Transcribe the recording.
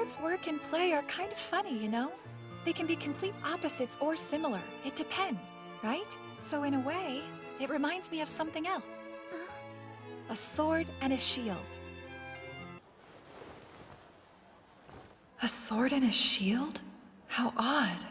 words work and play are kind of funny, you know? They can be complete opposites or similar. It depends, right? So in a way, it reminds me of something else. A sword and a shield. A sword and a shield? How odd.